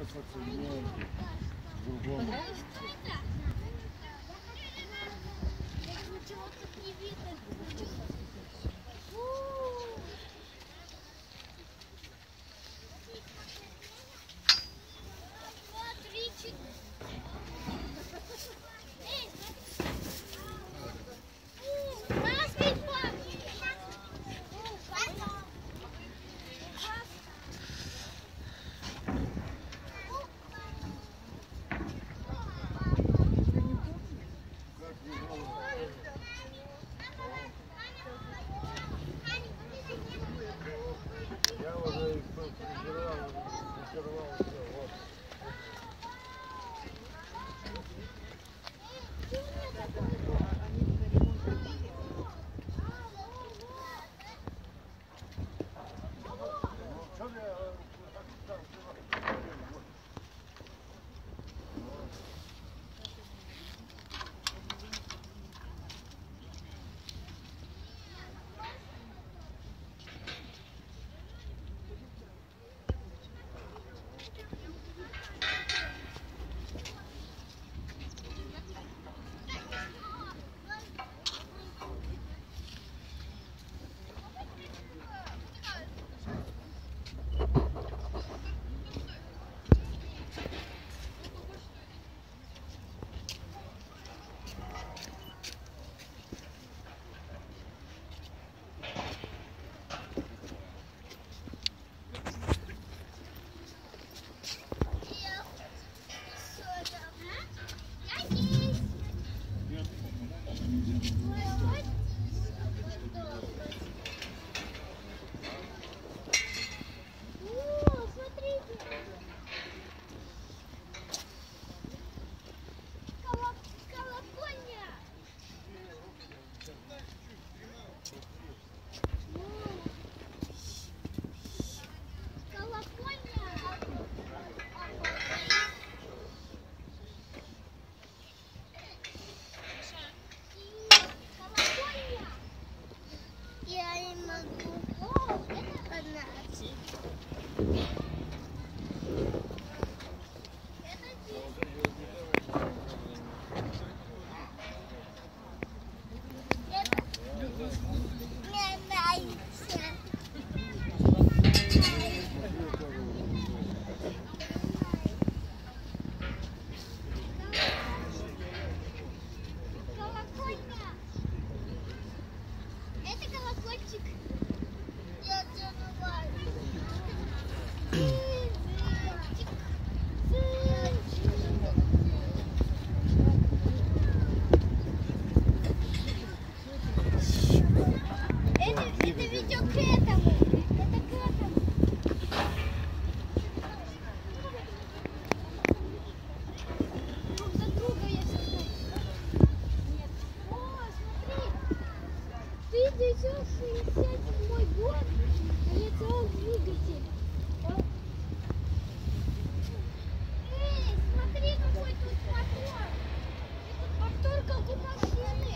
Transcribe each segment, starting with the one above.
выписаться не в другом. Ничего тут не видно. 1967 год, лицевой двигатель. Эй, смотри, какой тут мотор! Этот мотор, как у машины!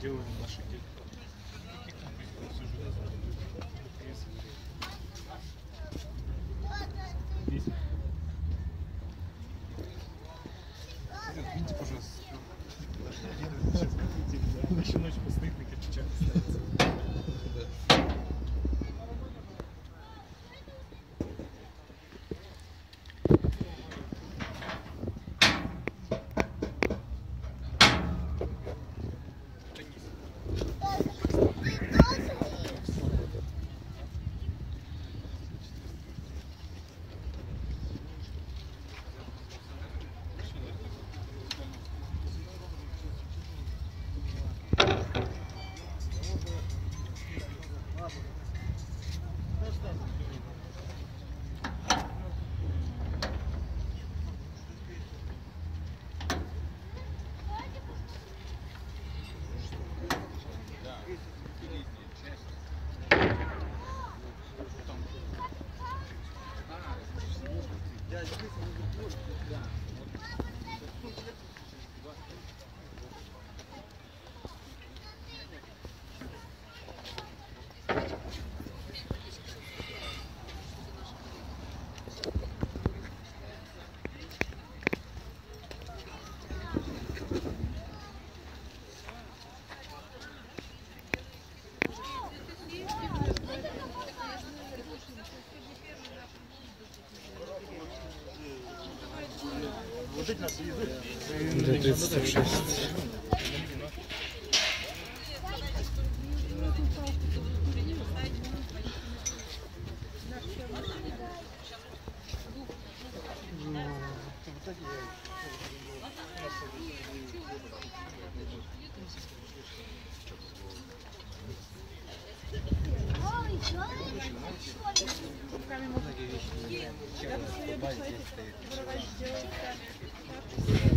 делаем наши дети. 36. Руками можно. Добавить здесь стоит.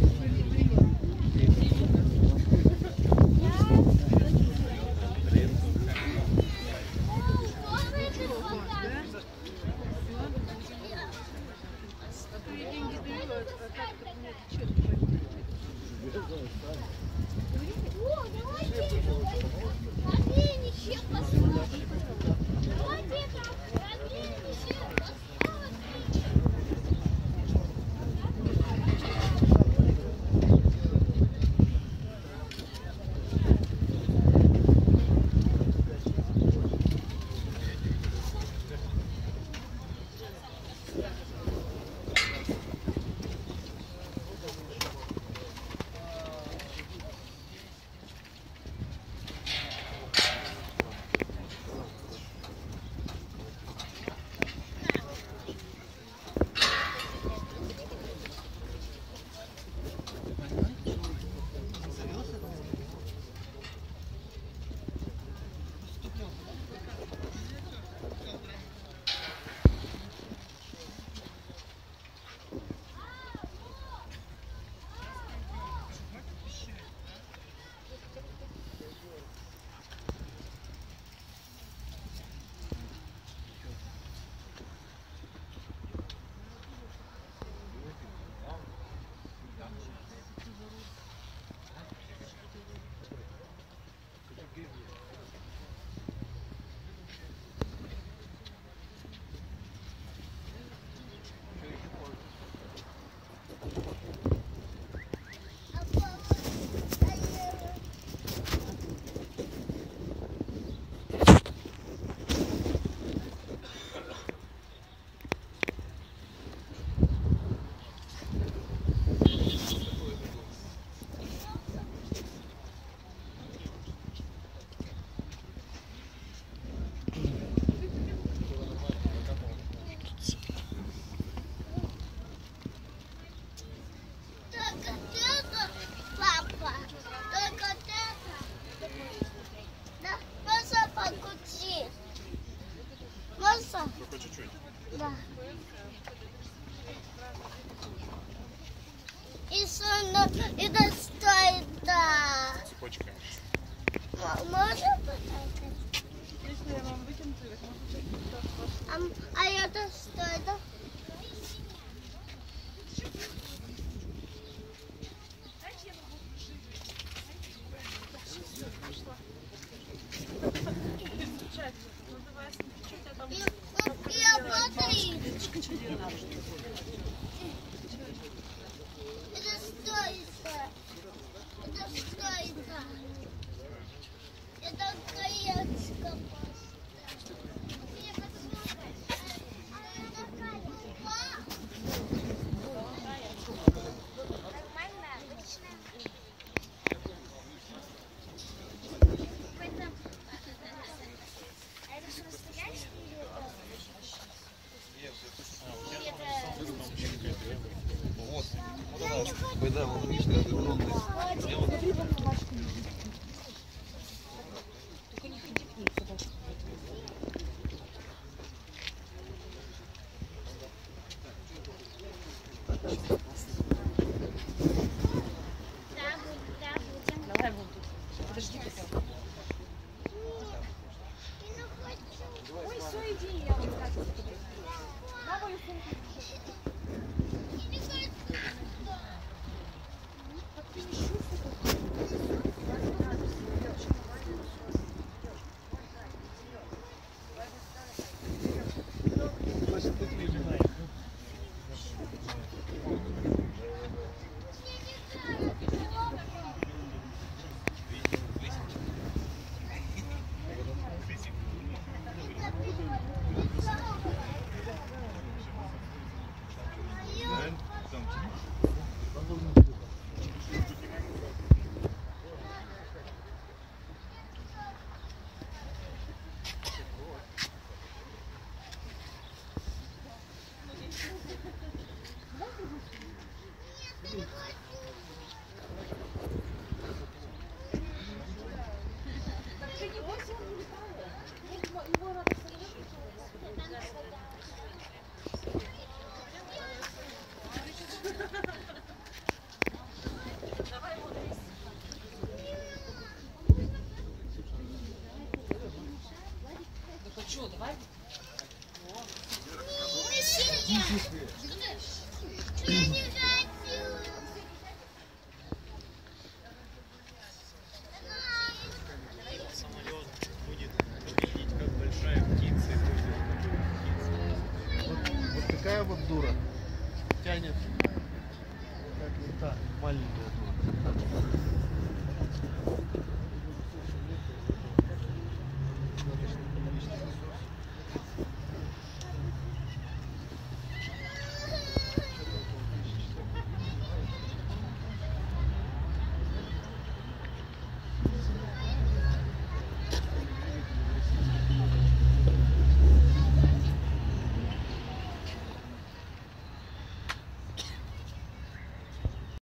Когда волнишь, когда ты волнуешься.